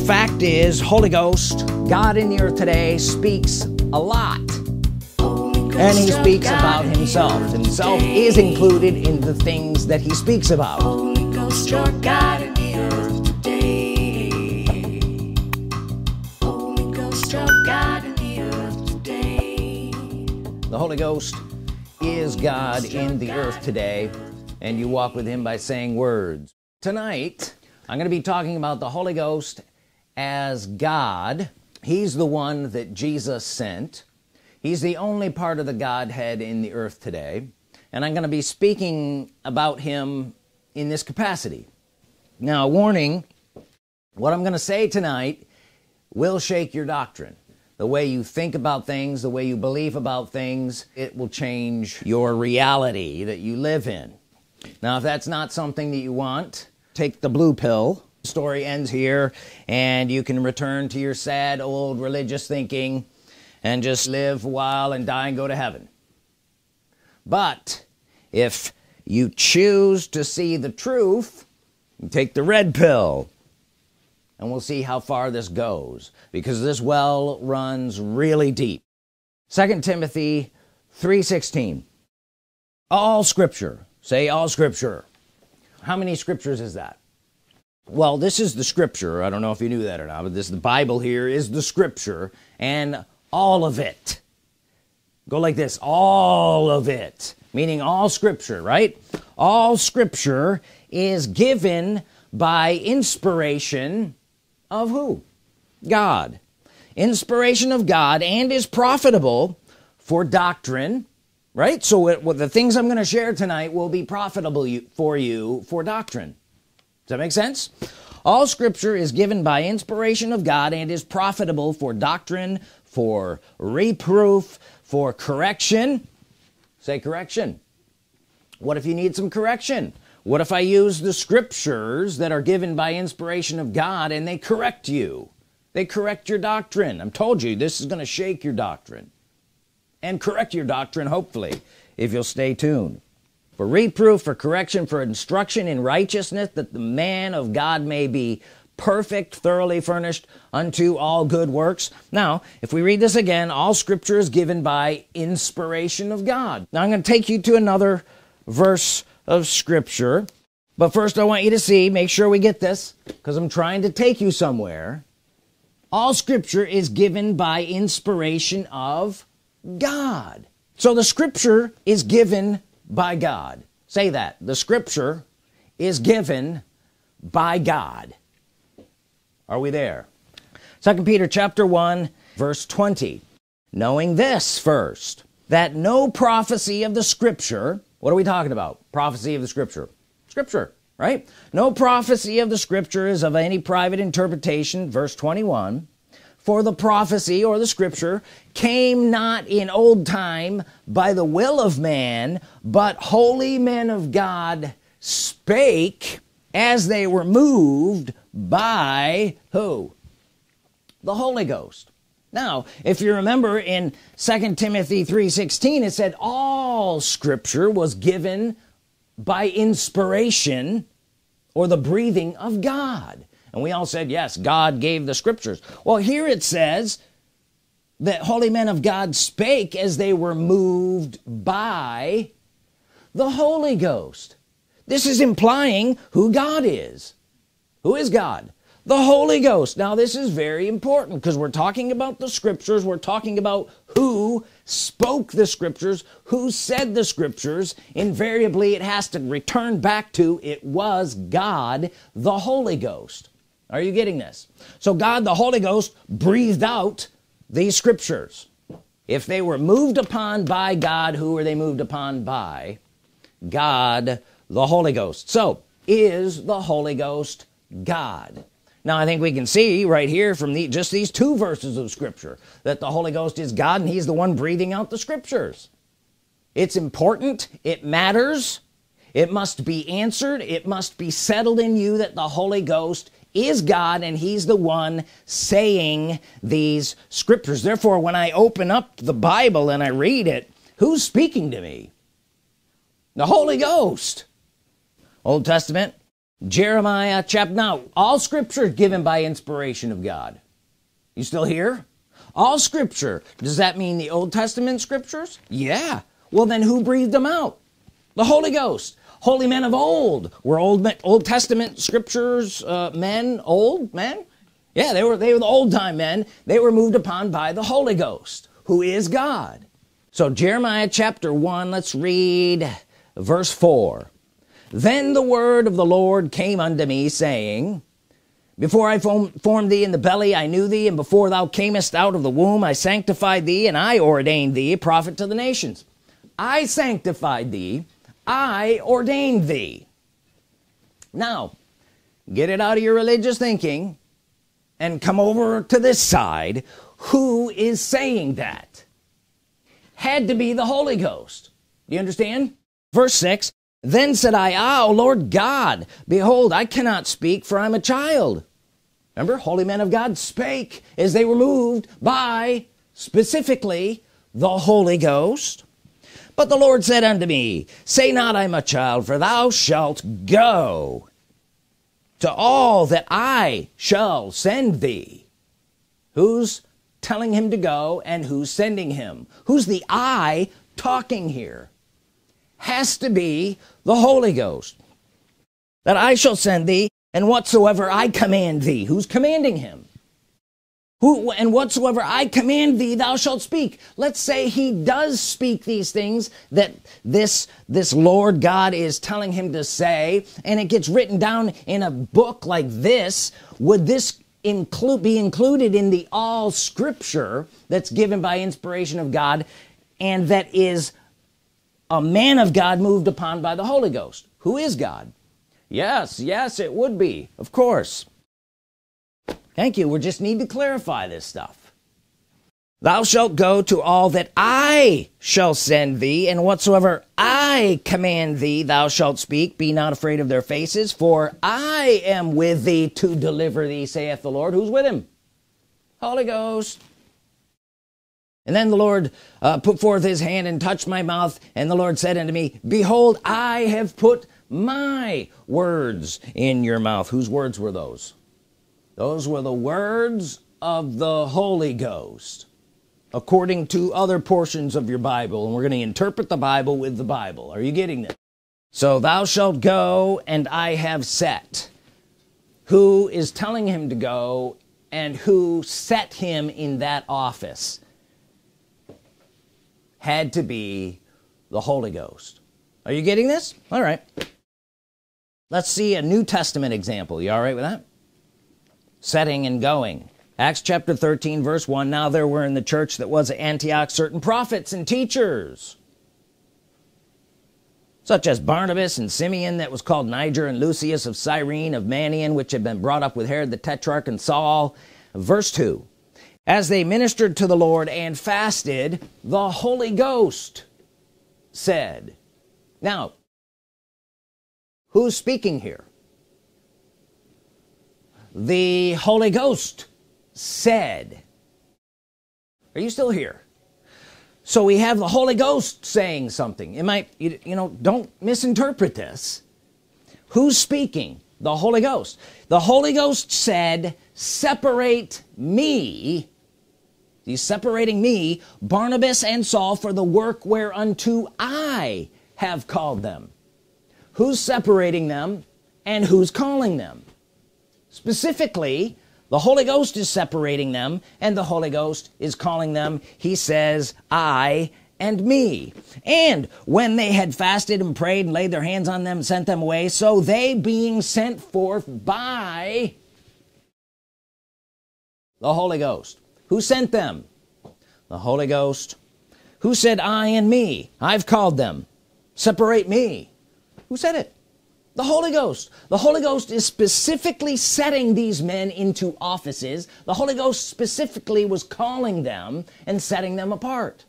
the fact is Holy Ghost God in the earth today speaks a lot. And he speaks about himself. Himself is included in the things that he speaks about. The Holy Ghost is God in the earth today and you walk with him by saying words. Tonight I'm going to be talking about the Holy Ghost as God he's the one that Jesus sent. He's the only part of the Godhead in the earth today. And I'm going to be speaking about him in this capacity. Now warning what I'm going to say tonight will shake your doctrine. The way you think about things the way you believe about things it will change your reality that you live in. Now if that's not something that you want take the blue pill story ends here and you can return to your sad old religious thinking and just live a while and die and go to heaven. But if you choose to see the truth take the red pill and we'll see how far this goes because this well runs really deep. Second Timothy 316 all scripture say all scripture. How many scriptures is that well this is the scripture. I don't know if you knew that or not but this the Bible here is the scripture and all of it. Go like this all of it. Meaning all scripture right? All scripture is given by inspiration of who? God. Inspiration of God and is profitable for doctrine right? So it, well, the things I'm gonna share tonight will be profitable you, for you for doctrine that make sense? All scripture is given by inspiration of God and is profitable for doctrine for reproof for correction. Say correction. What if you need some correction? What if I use the scriptures that are given by inspiration of God and they correct you? They correct your doctrine. I'm told you this is gonna shake your doctrine and correct your doctrine hopefully if you'll stay tuned for reproof for correction for instruction in righteousness that the man of God may be perfect thoroughly furnished unto all good works. Now if we read this again all scripture is given by inspiration of God. Now I'm going to take you to another verse of scripture but first I want you to see make sure we get this because I'm trying to take you somewhere. All scripture is given by inspiration of God. So the scripture is given by God. Say that. The scripture is given by God. Are we there? Second Peter chapter 1 verse 20 knowing this first that no prophecy of the scripture what are we talking about? Prophecy of the scripture. Scripture right? No prophecy of the scripture is of any private interpretation. Verse 21 for the prophecy or the scripture came not in old time by the will of man but holy men of God spake as they were moved by who? The Holy Ghost. Now if you remember in 2 Timothy 3:16 it said all scripture was given by inspiration or the breathing of God and we all said yes God gave the scriptures. Well here it says that holy men of God spake as they were moved by the Holy Ghost. This is implying who God is. Who is God? The Holy Ghost. Now this is very important because we're talking about the scriptures. We're talking about who spoke the scriptures who said the scriptures. Invariably it has to return back to it was God the Holy Ghost are you getting this? So God the Holy Ghost breathed out these scriptures. If they were moved upon by God who were they moved upon by? God the Holy Ghost. So is the Holy Ghost God? Now I think we can see right here from the just these two verses of Scripture that the Holy Ghost is God and he's the one breathing out the scriptures. It's important. It matters. It must be answered. It must be settled in you that the Holy Ghost is God and he's the one saying these scriptures. Therefore when I open up the Bible and I read it who's speaking to me? The Holy Ghost. Old Testament Jeremiah chapter now all scripture given by inspiration of God. You still here? All scripture. Does that mean the Old Testament scriptures? Yeah. Well then who breathed them out? The Holy Ghost holy men of old. Were old Old Testament scriptures uh, men old men? Yeah they were they were the old time men. They were moved upon by the Holy Ghost who is God. So Jeremiah chapter 1 let's read verse 4 then the word of the Lord came unto me saying before I formed thee in the belly I knew thee and before thou camest out of the womb I sanctified thee and I ordained thee a prophet to the nations. I sanctified thee I ordained thee. Now get it out of your religious thinking and come over to this side. Who is saying that? Had to be the Holy Ghost. You understand? Verse 6 then said I ah o Lord God behold I cannot speak for I'm a child. Remember holy men of God spake as they were moved by specifically the Holy Ghost but the Lord said unto me say not I'm a child for thou shalt go to all that I shall send thee. Who's telling him to go and who's sending him? Who's the I talking here? Has to be the Holy Ghost. That I shall send thee and whatsoever I command thee. Who's commanding him who and whatsoever I command thee thou shalt speak. Let's say he does speak these things that this this Lord God is telling him to say and it gets written down in a book like this would this include be included in the all scripture that's given by inspiration of God and that is a man of God moved upon by the Holy Ghost? Who is God? Yes yes it would be of course thank you. We just need to clarify this stuff. Thou shalt go to all that I shall send thee and whatsoever I command thee thou shalt speak. Be not afraid of their faces for I am with thee to deliver thee saith the Lord. Who's with him? Holy Ghost. And then the Lord uh, put forth his hand and touched my mouth and the Lord said unto me behold I have put my words in your mouth. Whose words were those those were the words of the Holy Ghost according to other portions of your Bible and we're going to interpret the Bible with the Bible. Are you getting this? So thou shalt go and I have set. Who is telling him to go and who set him in that office had to be the Holy Ghost. Are you getting this? All right. Let's see a New Testament example. You all right with that setting and going. Acts chapter 13 verse 1 now there were in the church that was at Antioch certain prophets and teachers such as Barnabas and Simeon that was called Niger and Lucius of Cyrene of Manaen which had been brought up with Herod the Tetrarch and Saul. Verse 2 as they ministered to the Lord and fasted the Holy Ghost said. Now who's speaking here the Holy Ghost said are you still here? So we have the Holy Ghost saying something. It might you, you know don't misinterpret this. Who's speaking? The Holy Ghost. The Holy Ghost said separate me. He's separating me Barnabas and Saul for the work whereunto I have called them. Who's separating them and who's calling them specifically the Holy Ghost is separating them and the Holy Ghost is calling them he says I and me. And when they had fasted and prayed and laid their hands on them sent them away so they being sent forth by the Holy Ghost. Who sent them? The Holy Ghost. Who said I and me I've called them. Separate me. Who said it the Holy Ghost. The Holy Ghost is specifically setting these men into offices. The Holy Ghost specifically was calling them and setting them apart.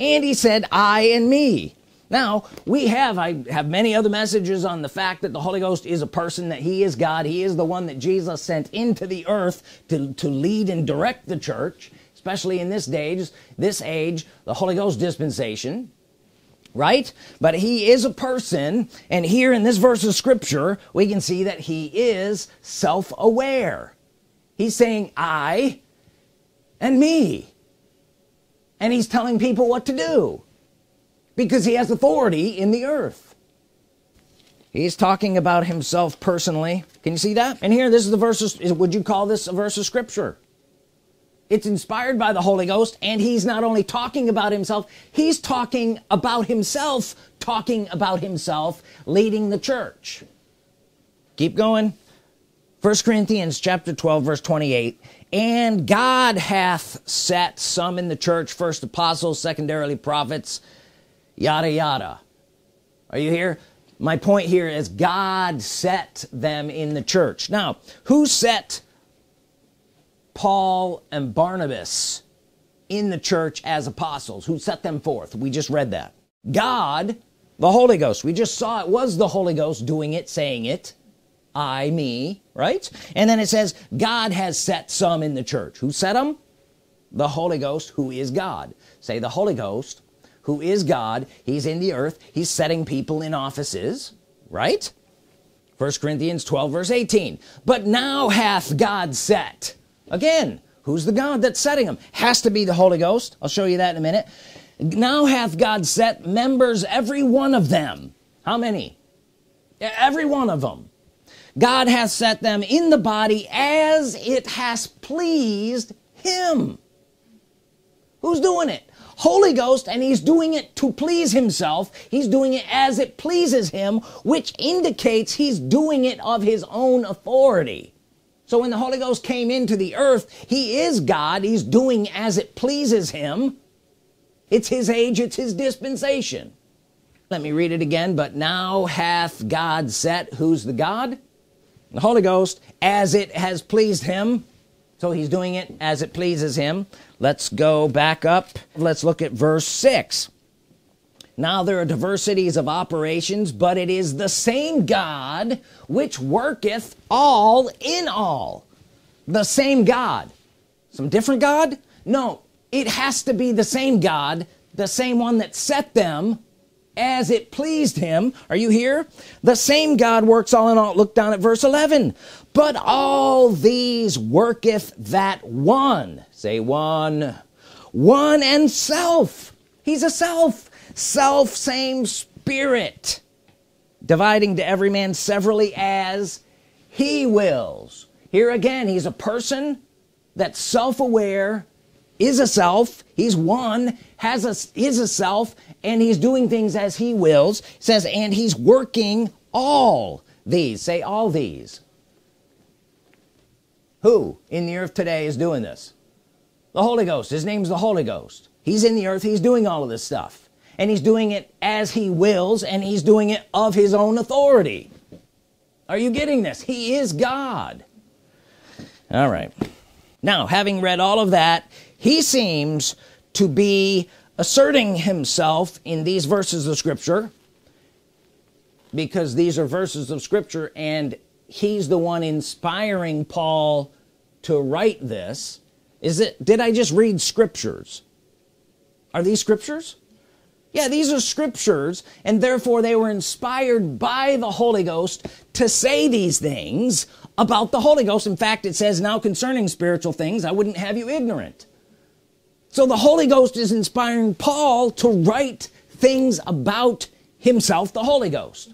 And he said I and me. Now we have I have many other messages on the fact that the Holy Ghost is a person that he is God. He is the one that Jesus sent into the earth to, to lead and direct the church especially in this age this age the Holy Ghost dispensation right? But he is a person and here in this verse of scripture we can see that he is self-aware. He's saying I and me. And he's telling people what to do because he has authority in the earth. He's talking about himself personally. Can you see that? And here this is the verse would you call this a verse of scripture it's inspired by the Holy Ghost and he's not only talking about himself he's talking about himself talking about himself leading the church. Keep going. First Corinthians chapter 12 verse 28 and God hath set some in the church first apostles secondarily prophets yada yada. Are you here? My point here is God set them in the church. Now who set Paul and Barnabas in the church as apostles who set them forth. We just read that. God the Holy Ghost. We just saw it was the Holy Ghost doing it saying it. I me right? And then it says God has set some in the church. Who set them the Holy Ghost who is God. Say the Holy Ghost who is God. He's in the earth. He's setting people in offices right? First Corinthians 12 verse 18 but now hath God set again who's the God that's setting them has to be the Holy Ghost. I'll show you that in a minute. Now hath God set members every one of them. How many? Every one of them God has set them in the body as it has pleased him. Who's doing it? Holy Ghost and he's doing it to please himself. He's doing it as it pleases him which indicates he's doing it of his own authority so when the Holy Ghost came into the earth he is God. He's doing as it pleases him. It's his age it's his dispensation. Let me read it again. But now hath God set who's the God? The Holy Ghost as it has pleased him. So he's doing it as it pleases him. Let's go back up. Let's look at verse 6 now there are diversities of operations but it is the same God which worketh all in all. The same God. Some different God? No it has to be the same God the same one that set them as it pleased him. Are you here? The same God works all in all. Look down at verse 11 but all these worketh that one. Say one. One and self. He's a self self same spirit. Dividing to every man severally as he wills. Here again he's a person that's self-aware is a self. He's one has a is a self and he's doing things as he wills. It says and he's working all these. Say all these. Who in the earth today is doing this? The Holy Ghost. His name's the Holy Ghost. He's in the earth. He's doing all of this stuff and he's doing it as he wills and he's doing it of his own authority. Are you getting this? He is God. All right. Now having read all of that he seems to be asserting himself in these verses of Scripture because these are verses of Scripture and he's the one inspiring Paul to write this. Is it did I just read scriptures? Are these scriptures yeah these are scriptures and therefore they were inspired by the Holy Ghost to say these things about the Holy Ghost. In fact it says now concerning spiritual things I wouldn't have you ignorant. So the Holy Ghost is inspiring Paul to write things about himself the Holy Ghost.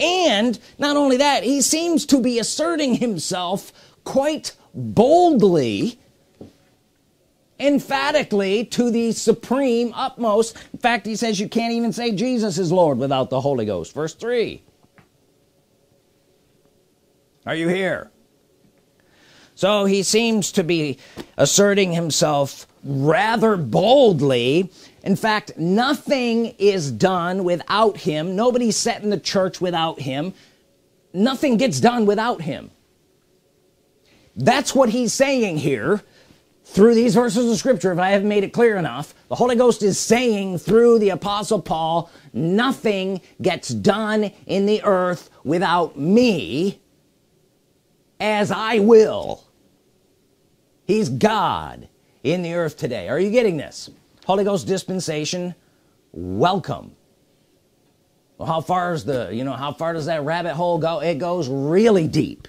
And not only that he seems to be asserting himself quite boldly emphatically to the supreme utmost. In fact he says you can't even say Jesus is Lord without the Holy Ghost. Verse 3 are you here? So he seems to be asserting himself rather boldly. In fact nothing is done without him. Nobody's set in the church without him. Nothing gets done without him. That's what he's saying here through these verses of scripture if I haven't made it clear enough the Holy Ghost is saying through the apostle Paul nothing gets done in the earth without me as I will. He's God in the earth today. Are you getting this? Holy Ghost dispensation welcome. Well, how far is the you know how far does that rabbit hole go? It goes really deep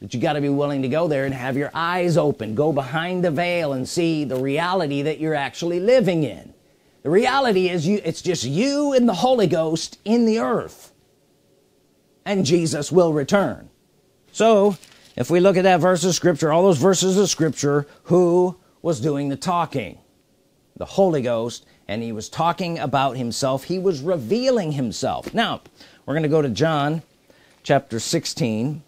but you got to be willing to go there and have your eyes open go behind the veil and see the reality that you're actually living in. The reality is you it's just you and the Holy Ghost in the earth. And Jesus will return. So if we look at that verse of scripture all those verses of scripture who was doing the talking? The Holy Ghost and he was talking about himself. He was revealing himself. Now we're gonna go to John chapter 16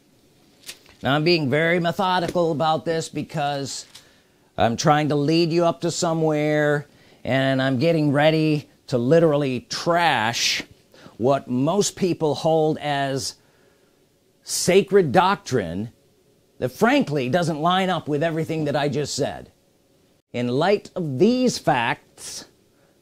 now I'm being very methodical about this because I'm trying to lead you up to somewhere and I'm getting ready to literally trash what most people hold as sacred doctrine that frankly doesn't line up with everything that I just said. In light of these facts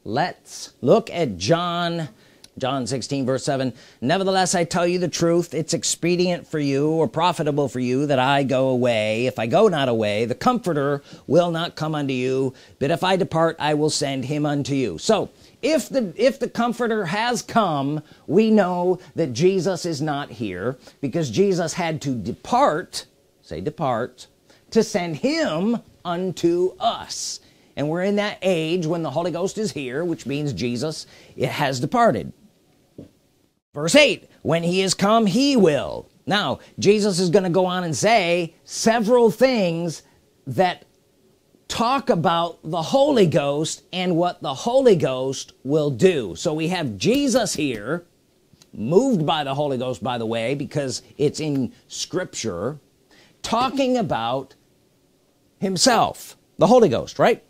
let's look at John John 16 verse 7 nevertheless I tell you the truth. It's expedient for you or profitable for you that I go away. If I go not away the comforter will not come unto you. But if I depart I will send him unto you. So if the if the comforter has come we know that Jesus is not here because Jesus had to depart say depart to send him unto us. And we're in that age when the Holy Ghost is here which means Jesus it has departed verse 8 when he is come he will. Now Jesus is going to go on and say several things that talk about the Holy Ghost and what the Holy Ghost will do. So we have Jesus here moved by the Holy Ghost by the way because it's in scripture talking about himself the Holy Ghost right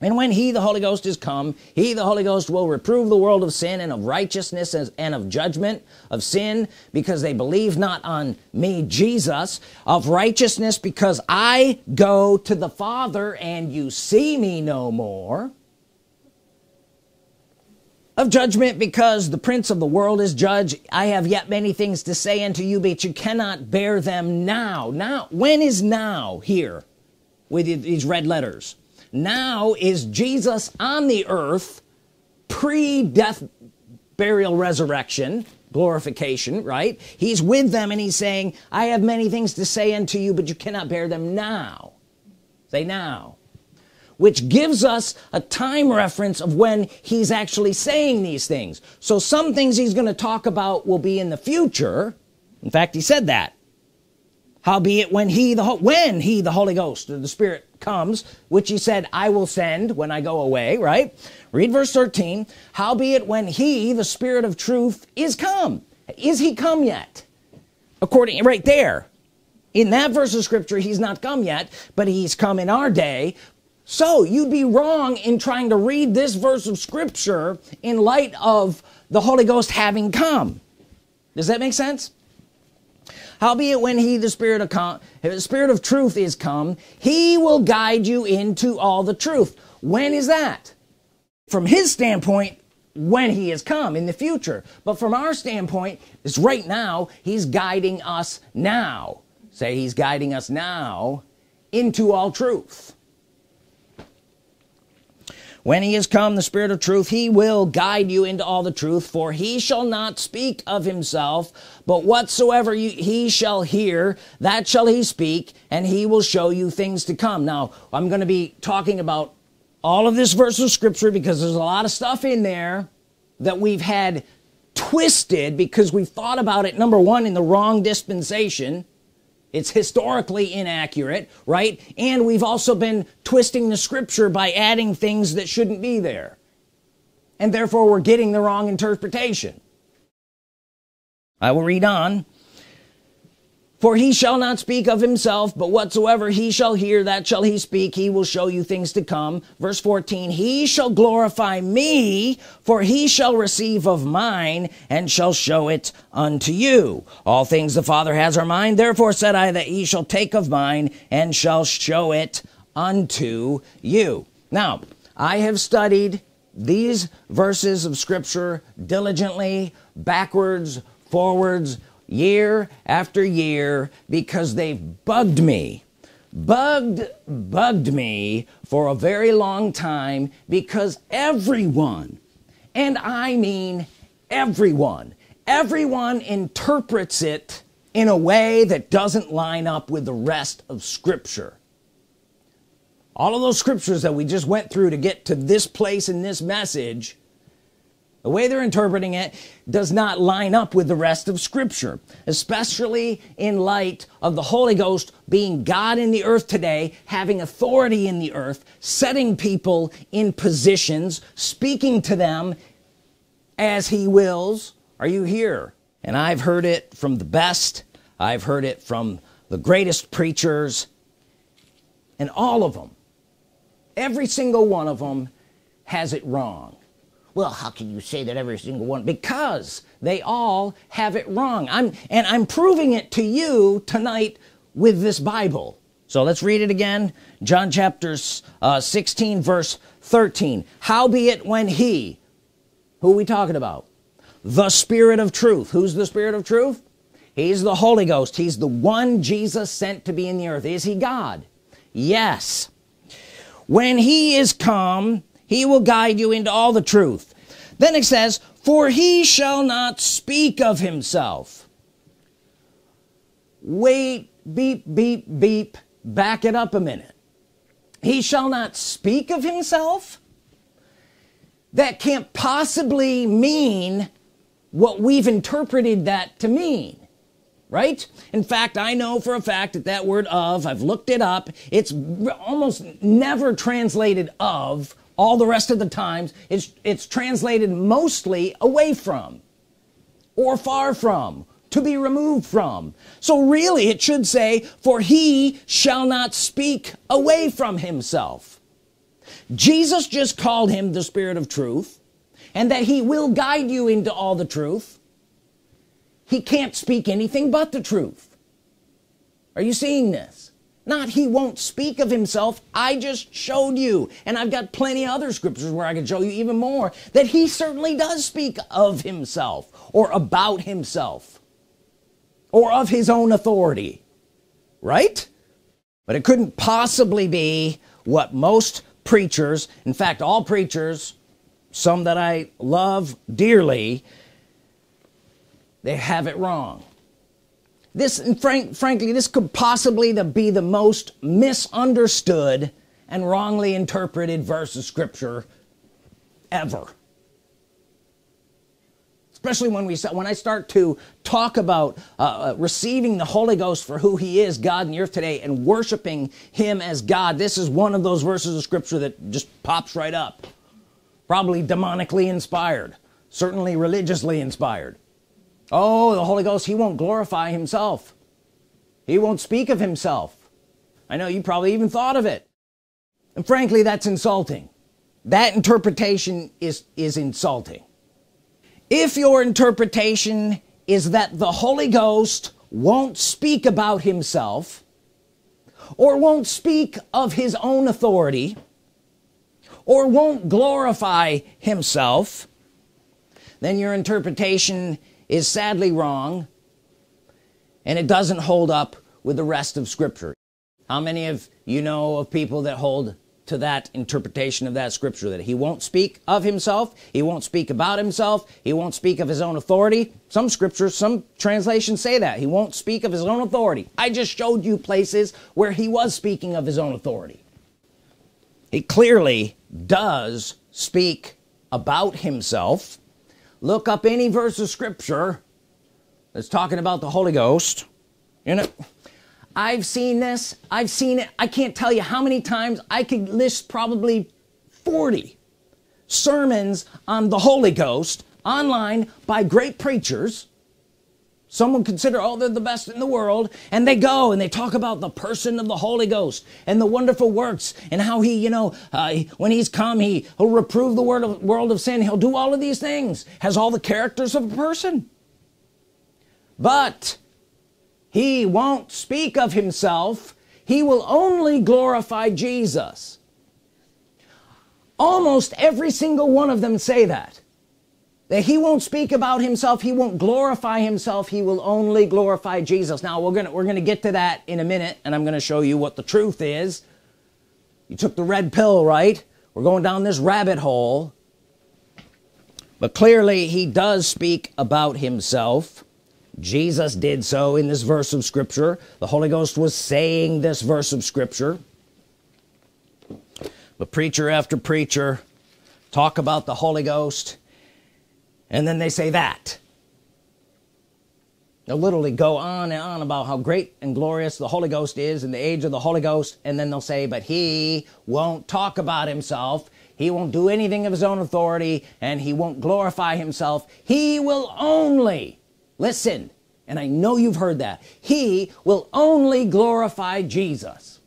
and when he the Holy Ghost is come he the Holy Ghost will reprove the world of sin and of righteousness and of judgment of sin because they believe not on me Jesus of righteousness because I go to the Father and you see me no more. Of judgment because the prince of the world is judge I have yet many things to say unto you but you cannot bear them now. Now when is now here with these red letters now is Jesus on the earth pre-death burial resurrection glorification right? He's with them and he's saying I have many things to say unto you but you cannot bear them now. Say now. Which gives us a time reference of when he's actually saying these things. So some things he's going to talk about will be in the future. In fact he said that. Howbeit when he the when he the Holy Ghost or the Spirit comes which he said I will send when I go away right? Read verse 13 howbeit when he the Spirit of truth is come. Is he come yet? According right there. In that verse of scripture he's not come yet but he's come in our day. So you'd be wrong in trying to read this verse of scripture in light of the Holy Ghost having come. Does that make sense howbeit when he the spirit of com the spirit of truth is come he will guide you into all the truth. When is that? From his standpoint when he has come in the future. But from our standpoint it's right now he's guiding us now. Say he's guiding us now into all truth when he is come the spirit of truth he will guide you into all the truth for he shall not speak of himself but whatsoever you, he shall hear that shall he speak and he will show you things to come. Now I'm going to be talking about all of this verse of scripture because there's a lot of stuff in there that we've had twisted because we've thought about it number one in the wrong dispensation it's historically inaccurate right? And we've also been twisting the scripture by adding things that shouldn't be there. And therefore we're getting the wrong interpretation. I will read on for he shall not speak of himself but whatsoever he shall hear that shall he speak. He will show you things to come. Verse 14 he shall glorify me for he shall receive of mine and shall show it unto you. All things the father has are mine. Therefore said I that he shall take of mine and shall show it unto you. Now I have studied these verses of scripture diligently backwards forwards year after year because they've bugged me. Bugged bugged me for a very long time because everyone and I mean everyone everyone interprets it in a way that doesn't line up with the rest of scripture. All of those scriptures that we just went through to get to this place in this message the way they're interpreting it does not line up with the rest of scripture especially in light of the Holy Ghost being God in the earth today having authority in the earth setting people in positions speaking to them as he wills. Are you here? And I've heard it from the best. I've heard it from the greatest preachers. And all of them every single one of them has it wrong well how can you say that every single one? Because they all have it wrong. I'm and I'm proving it to you tonight with this Bible. So let's read it again. John chapters uh, 16 verse 13 howbeit when he who are we talking about? The Spirit of truth. Who's the Spirit of truth? He's the Holy Ghost. He's the one Jesus sent to be in the earth. Is he God? Yes. When he is come he will guide you into all the truth. Then it says for he shall not speak of himself. Wait beep beep beep back it up a minute. He shall not speak of himself? That can't possibly mean what we've interpreted that to mean right? In fact I know for a fact that that word of I've looked it up it's almost never translated of all the rest of the times it's it's translated mostly away from or far from to be removed from. So really it should say for he shall not speak away from himself. Jesus just called him the Spirit of truth and that he will guide you into all the truth. He can't speak anything but the truth. Are you seeing this not he won't speak of himself. I just showed you. And I've got plenty other scriptures where I can show you even more that he certainly does speak of himself or about himself or of his own authority. Right? But it couldn't possibly be what most preachers in fact all preachers some that I love dearly they have it wrong this and frank frankly this could possibly be the most misunderstood and wrongly interpreted verse of scripture ever. Especially when we when I start to talk about uh, uh, receiving the Holy Ghost for who he is God in the earth today and worshiping him as God this is one of those verses of scripture that just pops right up. Probably demonically inspired. Certainly religiously inspired oh the Holy Ghost he won't glorify himself. He won't speak of himself. I know you probably even thought of it. And frankly that's insulting. That interpretation is is insulting. If your interpretation is that the Holy Ghost won't speak about himself or won't speak of his own authority or won't glorify himself then your interpretation is sadly wrong and it doesn't hold up with the rest of scripture. How many of you know of people that hold to that interpretation of that scripture that he won't speak of himself he won't speak about himself he won't speak of his own authority? Some scriptures some translations say that. He won't speak of his own authority. I just showed you places where he was speaking of his own authority. He clearly does speak about himself look up any verse of scripture that's talking about the Holy Ghost you know? I've seen this I've seen it. I can't tell you how many times. I could list probably 40 sermons on the Holy Ghost online by great preachers someone consider oh they're the best in the world and they go and they talk about the person of the Holy Ghost and the wonderful works and how he you know uh, when he's come he will reprove the of, world of sin. He'll do all of these things. Has all the characters of a person. But he won't speak of himself. He will only glorify Jesus. Almost every single one of them say that that he won't speak about himself he won't glorify himself he will only glorify Jesus. Now we're gonna we're gonna get to that in a minute and I'm gonna show you what the truth is. You took the red pill right? We're going down this rabbit hole. But clearly he does speak about himself. Jesus did so in this verse of Scripture. The Holy Ghost was saying this verse of Scripture. But preacher after preacher talk about the Holy Ghost and then they say that. They'll literally go on and on about how great and glorious the Holy Ghost is in the age of the Holy Ghost. And then they'll say but he won't talk about himself. He won't do anything of his own authority and he won't glorify himself. He will only listen and I know you've heard that he will only glorify Jesus.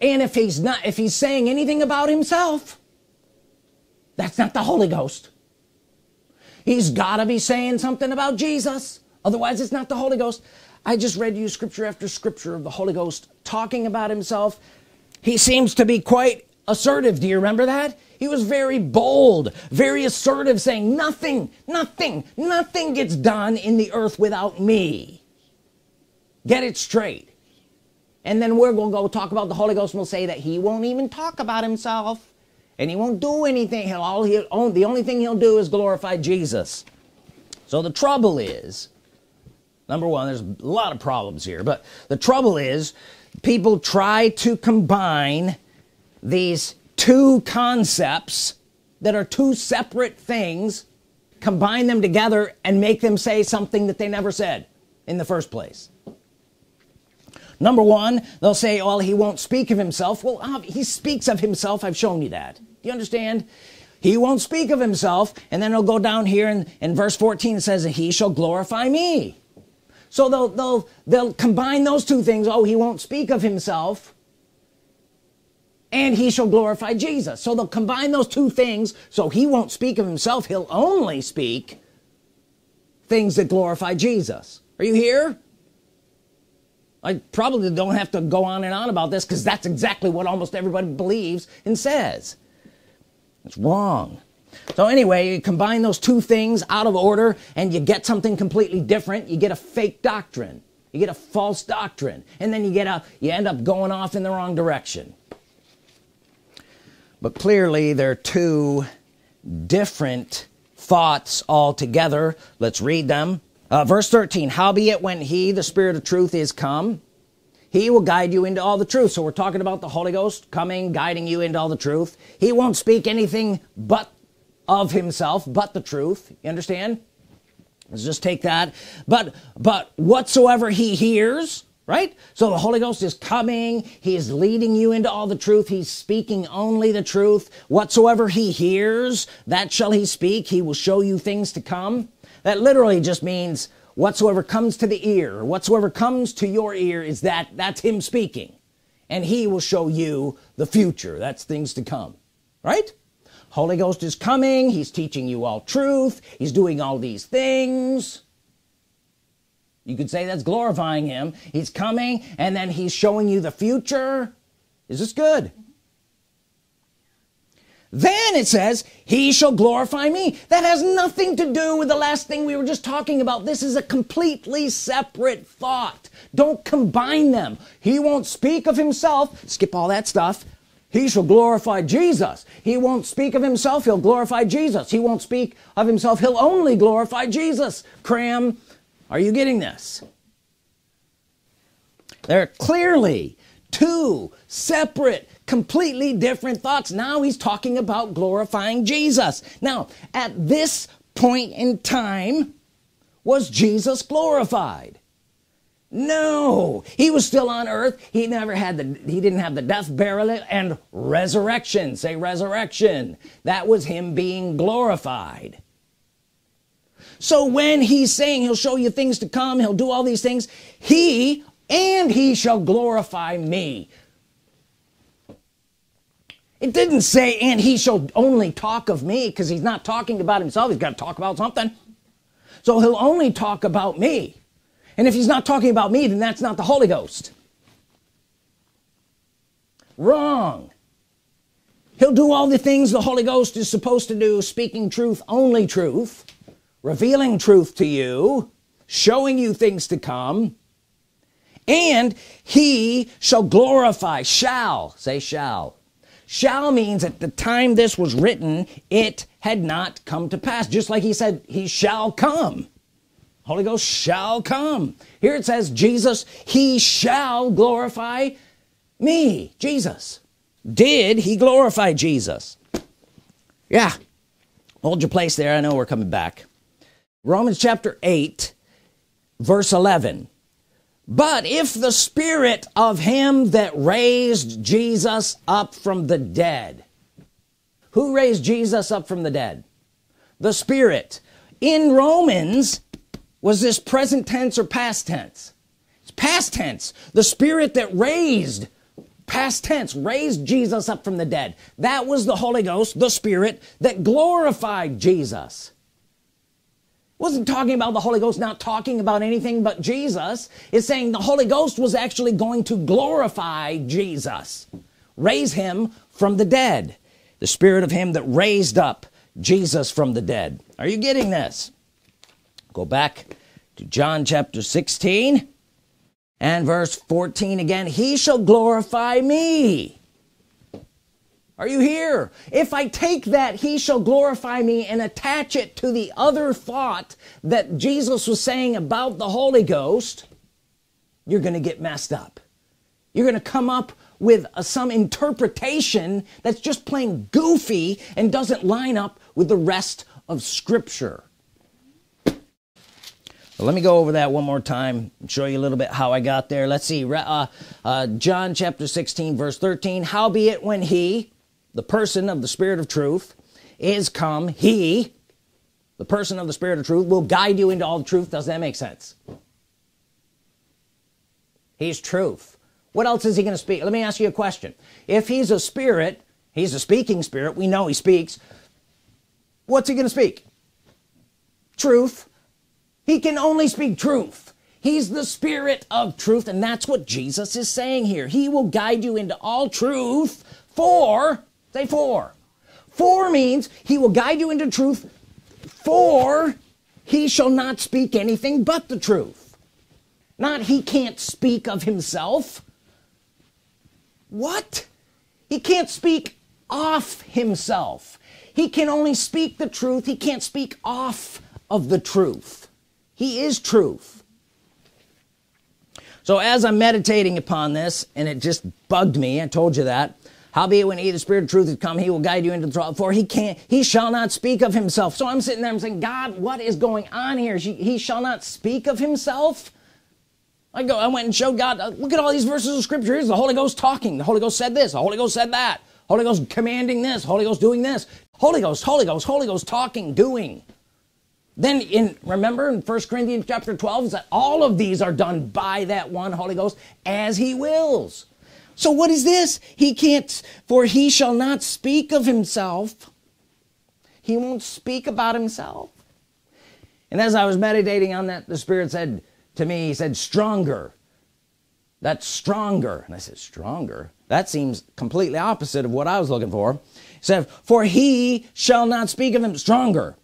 And if he's not if he's saying anything about himself that's not the Holy Ghost he's gotta be saying something about Jesus. Otherwise it's not the Holy Ghost. I just read you scripture after scripture of the Holy Ghost talking about himself. He seems to be quite assertive. Do you remember that? He was very bold very assertive saying nothing nothing nothing gets done in the earth without me. Get it straight. And then we're gonna go talk about the Holy Ghost and we'll say that he won't even talk about himself and he won't do anything. He'll all he the only thing he'll do is glorify Jesus. So the trouble is number one there's a lot of problems here but the trouble is people try to combine these two concepts that are two separate things combine them together and make them say something that they never said in the first place number one they'll say well he won't speak of himself. Well he speaks of himself. I've shown you that. Do you understand? He won't speak of himself and then he'll go down here and in verse 14 it says he shall glorify me. So they'll they'll they'll combine those two things. Oh he won't speak of himself and he shall glorify Jesus. So they'll combine those two things. So he won't speak of himself he'll only speak things that glorify Jesus. Are you here I probably don't have to go on and on about this because that's exactly what almost everybody believes and says. It's wrong. So anyway you combine those two things out of order and you get something completely different. You get a fake doctrine. You get a false doctrine. And then you get a you end up going off in the wrong direction. But clearly they're two different thoughts altogether. Let's read them uh, verse 13 howbeit when he the spirit of truth is come he will guide you into all the truth. So we're talking about the Holy Ghost coming guiding you into all the truth. He won't speak anything but of himself but the truth. You understand? Let's just take that. But but whatsoever he hears right? So the Holy Ghost is coming. He is leading you into all the truth. He's speaking only the truth. Whatsoever he hears that shall he speak. He will show you things to come that literally just means whatsoever comes to the ear whatsoever comes to your ear is that that's him speaking. And he will show you the future. That's things to come. Right? Holy Ghost is coming. He's teaching you all truth. He's doing all these things. You could say that's glorifying him. He's coming and then he's showing you the future. Is this good then it says he shall glorify me. That has nothing to do with the last thing we were just talking about. This is a completely separate thought. Don't combine them. He won't speak of himself. Skip all that stuff. He shall glorify Jesus. He won't speak of himself he'll glorify Jesus. He won't speak of himself he'll only glorify Jesus. Cram are you getting this? They're clearly two separate completely different thoughts. Now he's talking about glorifying Jesus. Now at this point in time was Jesus glorified? No. He was still on earth. He never had the he didn't have the death burial and resurrection. Say resurrection. That was him being glorified. So when he's saying he'll show you things to come he'll do all these things he and he shall glorify me it didn't say and he shall only talk of me because he's not talking about himself. He's got to talk about something. So he'll only talk about me. And if he's not talking about me then that's not the Holy Ghost. Wrong. He'll do all the things the Holy Ghost is supposed to do speaking truth only truth revealing truth to you showing you things to come. And he shall glorify shall say shall shall means at the time this was written it had not come to pass. Just like he said he shall come. Holy Ghost shall come. Here it says Jesus he shall glorify me. Jesus. Did he glorify Jesus? Yeah. Hold your place there. I know we're coming back. Romans chapter 8 verse 11 but if the spirit of him that raised Jesus up from the dead who raised Jesus up from the dead? The spirit. In Romans was this present tense or past tense? It's past tense. The spirit that raised past tense raised Jesus up from the dead. That was the Holy Ghost the Spirit that glorified Jesus wasn't talking about the Holy Ghost not talking about anything but Jesus. Is saying the Holy Ghost was actually going to glorify Jesus raise him from the dead. The spirit of him that raised up Jesus from the dead. Are you getting this? Go back to John chapter 16 and verse 14 again. He shall glorify me are you here? If I take that he shall glorify me and attach it to the other thought that Jesus was saying about the Holy Ghost. You're gonna get messed up. You're gonna come up with a, some interpretation that's just plain goofy and doesn't line up with the rest of Scripture. Let me go over that one more time and show you a little bit how I got there. Let's see uh, uh, John chapter 16 verse 13 howbeit when he the person of the Spirit of truth is come he the person of the Spirit of truth will guide you into all the truth. Does that make sense? He's truth. What else is he gonna speak? Let me ask you a question. If he's a spirit he's a speaking spirit we know he speaks what's he gonna speak? Truth. He can only speak truth. He's the spirit of truth and that's what Jesus is saying here. He will guide you into all truth for say for for means he will guide you into truth. For he shall not speak anything but the truth. Not he can't speak of himself. What? He can't speak off himself. He can only speak the truth. He can't speak off of the truth. He is truth. So as I'm meditating upon this and it just bugged me I told you that howbeit when he the spirit of truth is come he will guide you into the for he can't he shall not speak of himself. So I'm sitting there I'm saying God what is going on here? He, he shall not speak of himself? I go I went and showed God uh, look at all these verses of scripture. Here's the Holy Ghost talking. The Holy Ghost said this the Holy Ghost said that. Holy Ghost commanding this Holy Ghost doing this. Holy Ghost Holy Ghost Holy Ghost talking doing. Then in remember in first Corinthians chapter 12 is that all of these are done by that one Holy Ghost as he wills so what is this? He can't for he shall not speak of himself. He won't speak about himself. And as I was meditating on that the Spirit said to me he said stronger. That's stronger. And I said stronger? That seems completely opposite of what I was looking for. He said for he shall not speak of him stronger.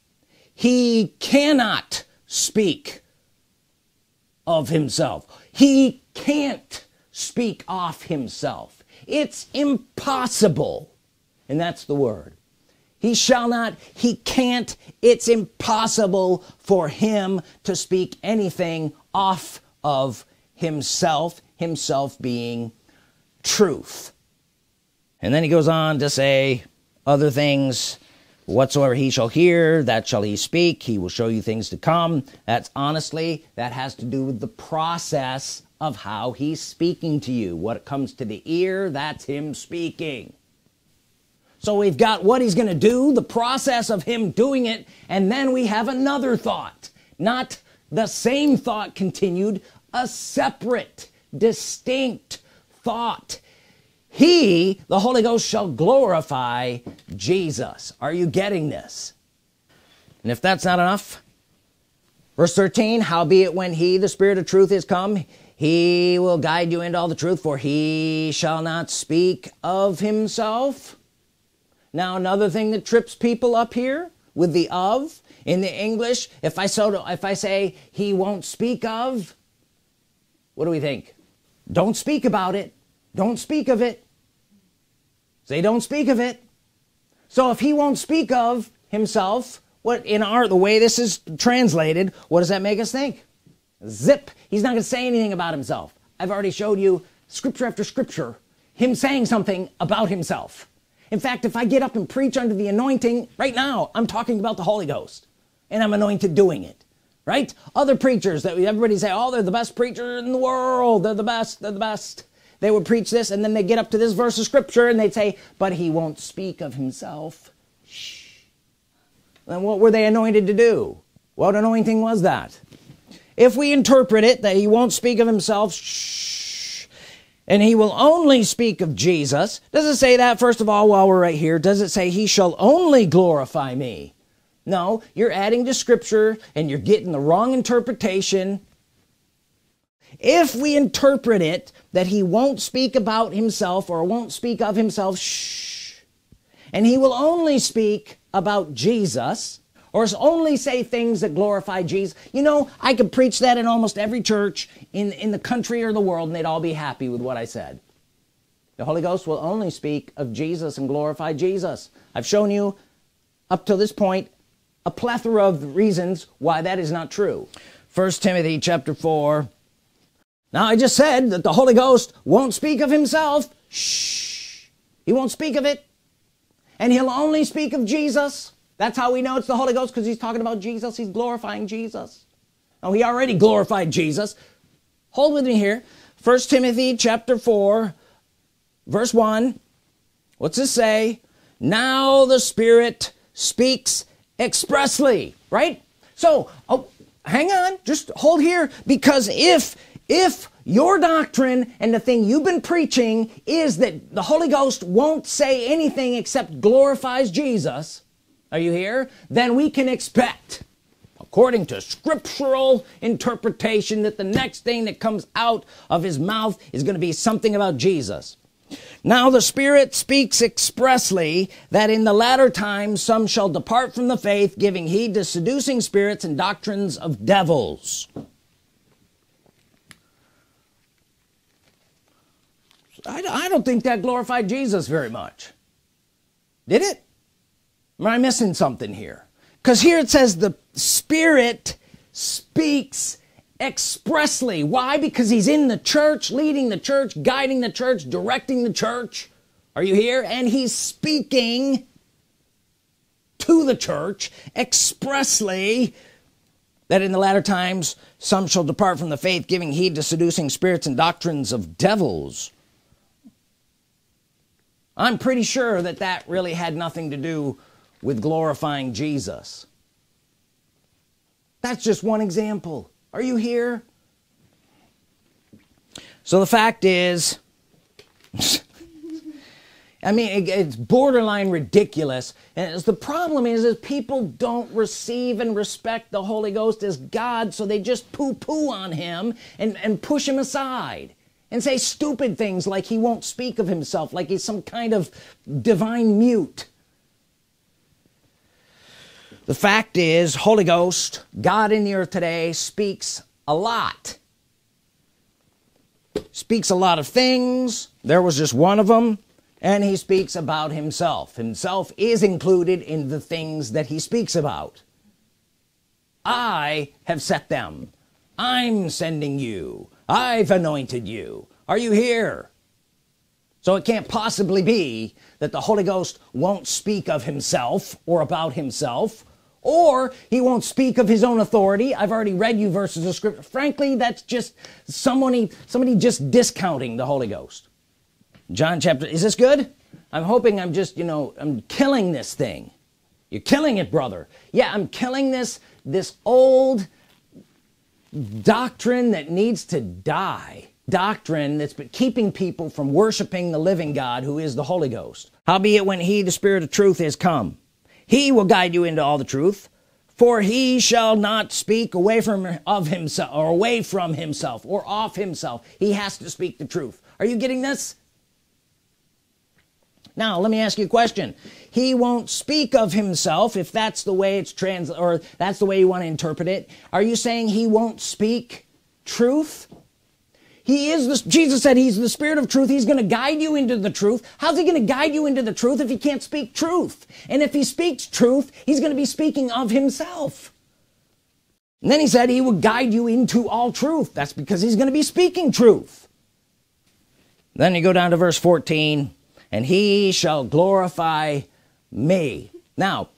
He cannot speak of himself. He can't speak off himself. It's impossible. And that's the word. He shall not he can't it's impossible for him to speak anything off of himself himself being truth. And then he goes on to say other things. Whatsoever he shall hear that shall he speak. He will show you things to come. That's honestly that has to do with the process of how he's speaking to you. What comes to the ear that's him speaking. So we've got what he's gonna do the process of him doing it and then we have another thought. Not the same thought continued a separate distinct thought. He the Holy Ghost shall glorify Jesus. Are you getting this? And if that's not enough verse 13 howbeit when he the spirit of truth is come he will guide you into all the truth for he shall not speak of himself. Now another thing that trips people up here with the of in the English if I so if I say he won't speak of what do we think? Don't speak about it. Don't speak of it. Say don't speak of it. So if he won't speak of himself what in our the way this is translated what does that make us think zip. He's not gonna say anything about himself. I've already showed you scripture after scripture him saying something about himself. In fact if I get up and preach under the anointing right now I'm talking about the Holy Ghost and I'm anointed doing it right? Other preachers that everybody say oh they're the best preacher in the world. They're the best. They're the best. They would preach this and then they get up to this verse of scripture and they'd say but he won't speak of himself. Shh. then what were they anointed to do? What anointing was that if we interpret it that he won't speak of himself shh, and he will only speak of Jesus does it say that first of all while we're right here? Does it say he shall only glorify me? No you're adding to scripture and you're getting the wrong interpretation. If we interpret it that he won't speak about himself or won't speak of himself shh, and he will only speak about Jesus or only say things that glorify Jesus. You know I could preach that in almost every church in in the country or the world and they'd all be happy with what I said. The Holy Ghost will only speak of Jesus and glorify Jesus. I've shown you up to this point a plethora of reasons why that is not true. First Timothy chapter 4 now I just said that the Holy Ghost won't speak of himself. Shh. He won't speak of it. And he'll only speak of Jesus that's how we know it's the Holy Ghost because he's talking about Jesus. He's glorifying Jesus. Now he already glorified Jesus. Hold with me here. First Timothy chapter 4 verse 1 what's this say? Now the Spirit speaks expressly right? So oh, hang on. Just hold here because if if your doctrine and the thing you've been preaching is that the Holy Ghost won't say anything except glorifies Jesus are you here? Then we can expect according to scriptural interpretation that the next thing that comes out of his mouth is going to be something about Jesus. Now the Spirit speaks expressly that in the latter times some shall depart from the faith giving heed to seducing spirits and doctrines of devils. I, I don't think that glorified Jesus very much. Did it am I missing something here? Because here it says the Spirit speaks expressly. Why? Because he's in the church leading the church guiding the church directing the church. Are you here? And he's speaking to the church expressly that in the latter times some shall depart from the faith giving heed to seducing spirits and doctrines of devils. I'm pretty sure that that really had nothing to do with glorifying Jesus. That's just one example. Are you here? So the fact is I mean it, it's borderline ridiculous. And the problem is is people don't receive and respect the Holy Ghost as God so they just poo-poo on him and and push him aside and say stupid things like he won't speak of himself like he's some kind of divine mute the fact is Holy Ghost God in the earth today speaks a lot. Speaks a lot of things. There was just one of them and he speaks about himself. Himself is included in the things that he speaks about. I have set them. I'm sending you. I've anointed you. Are you here? So it can't possibly be that the Holy Ghost won't speak of himself or about himself or he won't speak of his own authority. I've already read you verses of scripture. Frankly that's just somebody somebody just discounting the Holy Ghost. John chapter is this good? I'm hoping I'm just you know I'm killing this thing. You're killing it brother. Yeah I'm killing this this old doctrine that needs to die. Doctrine that's been keeping people from worshiping the living God who is the Holy Ghost. Howbeit when he the spirit of truth is come he will guide you into all the truth for he shall not speak away from of himself or away from himself or off himself. He has to speak the truth. Are you getting this? Now let me ask you a question. He won't speak of himself if that's the way it's trans or that's the way you want to interpret it. Are you saying he won't speak truth he is the Jesus said he's the spirit of truth. He's gonna guide you into the truth. How's he gonna guide you into the truth if he can't speak truth? And if he speaks truth he's gonna be speaking of himself. And then he said he would guide you into all truth. That's because he's gonna be speaking truth. Then you go down to verse 14 and he shall glorify me. Now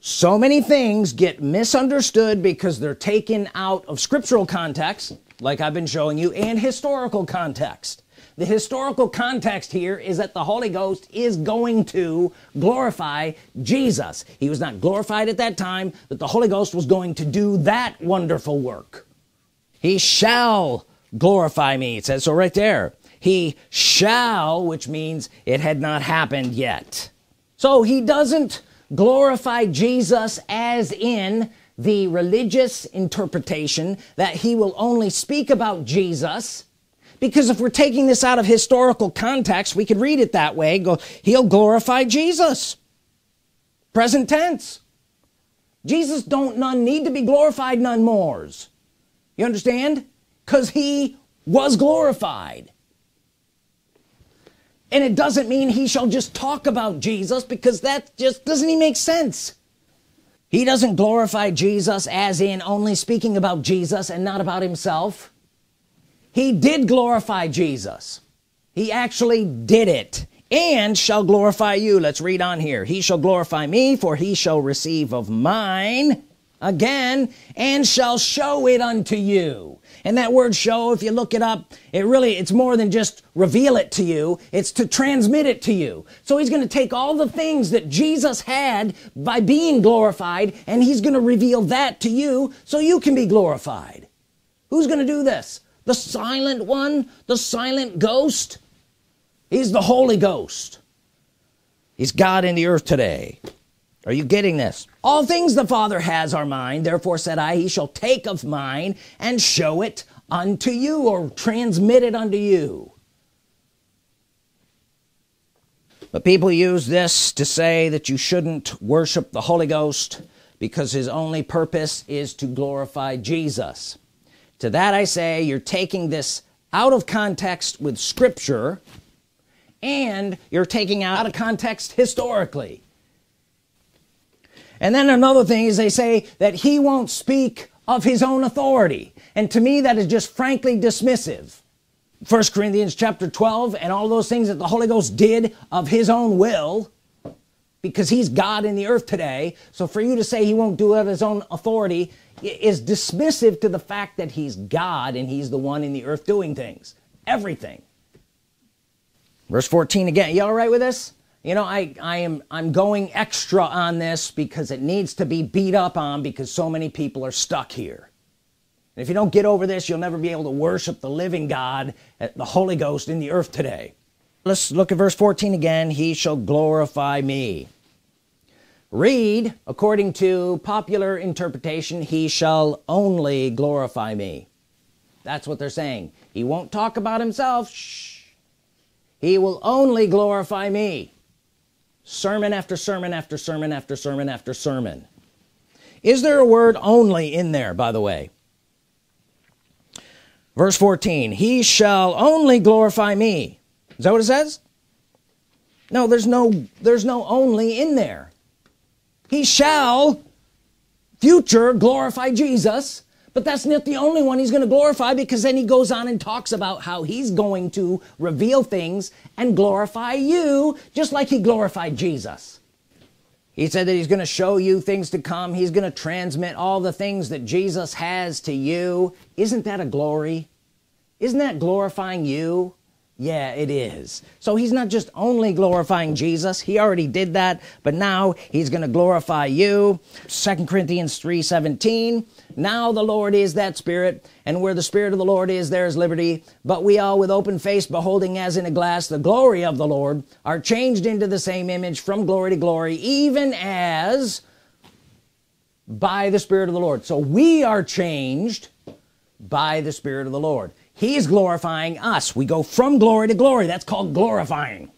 so many things get misunderstood because they're taken out of scriptural context like I've been showing you and historical context. The historical context here is that the Holy Ghost is going to glorify Jesus. He was not glorified at that time but the Holy Ghost was going to do that wonderful work. He shall glorify me it says so right there. He shall which means it had not happened yet. So he doesn't glorify Jesus as in the religious interpretation that he will only speak about Jesus. Because if we're taking this out of historical context we could read it that way. Go he'll glorify Jesus. Present tense. Jesus don't none need to be glorified none mores. You understand? Because he was glorified. And it doesn't mean he shall just talk about Jesus because that just doesn't even make sense he doesn't glorify Jesus as in only speaking about Jesus and not about himself. He did glorify Jesus. He actually did it and shall glorify you. Let's read on here. He shall glorify me for he shall receive of mine again and shall show it unto you and that word show if you look it up it really it's more than just reveal it to you it's to transmit it to you. So he's gonna take all the things that Jesus had by being glorified and he's gonna reveal that to you so you can be glorified. Who's gonna do this? The silent one? The silent ghost? He's the Holy Ghost. He's God in the earth today are you getting this? All things the father has are mine. Therefore said I he shall take of mine and show it unto you or transmit it unto you. But people use this to say that you shouldn't worship the Holy Ghost because his only purpose is to glorify Jesus. To that I say you're taking this out of context with scripture and you're taking out of context historically and then another thing is they say that he won't speak of his own authority. And to me that is just frankly dismissive. First Corinthians chapter 12 and all those things that the Holy Ghost did of his own will because he's God in the earth today. So for you to say he won't do it of his own authority is dismissive to the fact that he's God and he's the one in the earth doing things. Everything. Verse 14 again. You all right with this you know I I am I'm going extra on this because it needs to be beat up on because so many people are stuck here. And if you don't get over this you'll never be able to worship the living God uh, the Holy Ghost in the earth today. Let's look at verse 14 again. He shall glorify me. Read according to popular interpretation he shall only glorify me. That's what they're saying. He won't talk about himself. Shh. he will only glorify me sermon after sermon after sermon after sermon after sermon. Is there a word only in there by the way? Verse 14 he shall only glorify me. Is that what it says? No there's no there's no only in there. He shall future glorify Jesus but that's not the only one he's going to glorify because then he goes on and talks about how he's going to reveal things and glorify you just like he glorified Jesus. He said that he's going to show you things to come. He's going to transmit all the things that Jesus has to you. Isn't that a glory? Isn't that glorifying you yeah it is. So he's not just only glorifying Jesus. He already did that but now he's gonna glorify you. Second Corinthians 3 17 now the Lord is that spirit and where the spirit of the Lord is there is liberty. But we all with open face beholding as in a glass the glory of the Lord are changed into the same image from glory to glory even as by the Spirit of the Lord. So we are changed by the Spirit of the Lord he's glorifying us. We go from glory to glory. That's called glorifying.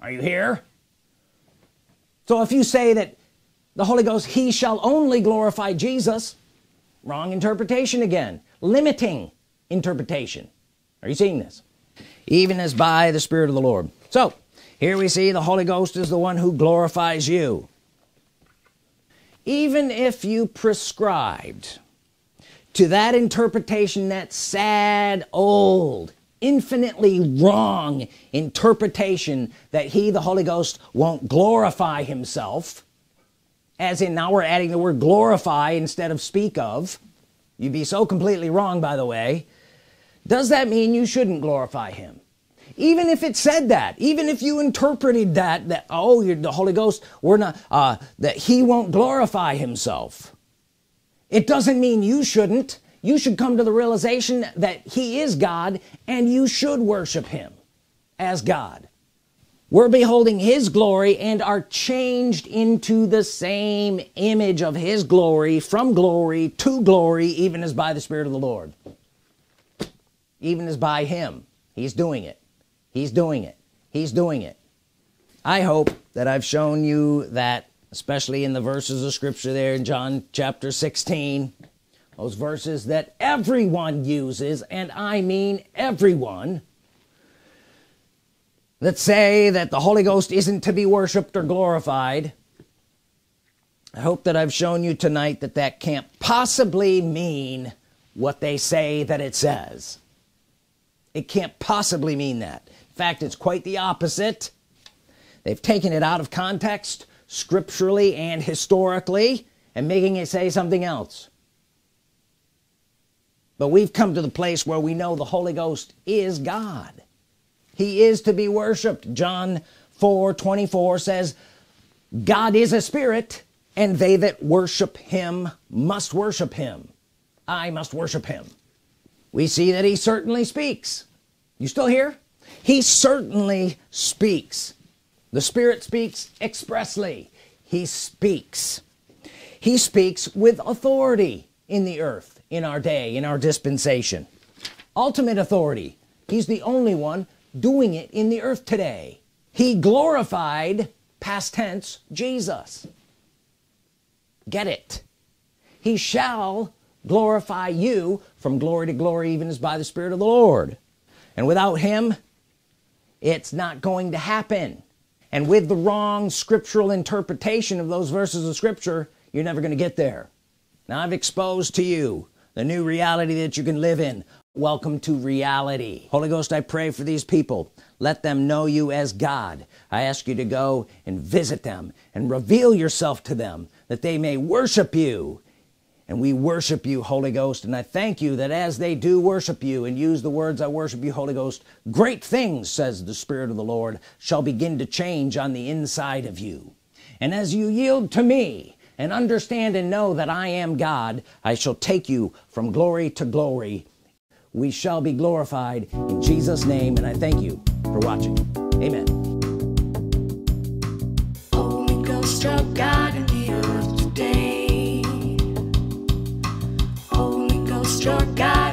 Are you here? So if you say that the Holy Ghost he shall only glorify Jesus wrong interpretation again. Limiting interpretation. Are you seeing this? Even as by the Spirit of the Lord. So here we see the Holy Ghost is the one who glorifies you. Even if you prescribed to that interpretation that sad old infinitely wrong interpretation that he the Holy Ghost won't glorify himself as in now we're adding the word glorify instead of speak of. You'd be so completely wrong by the way. Does that mean you shouldn't glorify him? Even if it said that even if you interpreted that that oh you're the Holy Ghost we're not uh, that he won't glorify himself it doesn't mean you shouldn't. You should come to the realization that he is God and you should worship him as God. We're beholding his glory and are changed into the same image of his glory from glory to glory even as by the Spirit of the Lord. Even as by him. He's doing it. He's doing it. He's doing it. I hope that I've shown you that especially in the verses of scripture there in John chapter 16 those verses that everyone uses and I mean everyone that say that the Holy Ghost isn't to be worshiped or glorified. I hope that I've shown you tonight that that can't possibly mean what they say that it says. It can't possibly mean that. In fact it's quite the opposite. They've taken it out of context scripturally and historically and making it say something else. But we've come to the place where we know the Holy Ghost is God. He is to be worshiped. John 4 24 says God is a spirit and they that worship him must worship him. I must worship him. We see that he certainly speaks. You still here? He certainly speaks the Spirit speaks expressly. He speaks. He speaks with authority in the earth in our day in our dispensation. Ultimate authority. He's the only one doing it in the earth today. He glorified past tense Jesus. Get it? He shall glorify you from glory to glory even as by the Spirit of the Lord. And without him it's not going to happen and with the wrong scriptural interpretation of those verses of Scripture you're never going to get there. Now I've exposed to you the new reality that you can live in. Welcome to reality. Holy Ghost I pray for these people. Let them know you as God. I ask you to go and visit them and reveal yourself to them that they may worship you and we worship you Holy Ghost. And I thank you that as they do worship you and use the words I worship you Holy Ghost great things says the Spirit of the Lord shall begin to change on the inside of you. And as you yield to me and understand and know that I am God I shall take you from glory to glory. We shall be glorified in Jesus name and I thank you for watching. Amen. Holy Ghost God. jogar.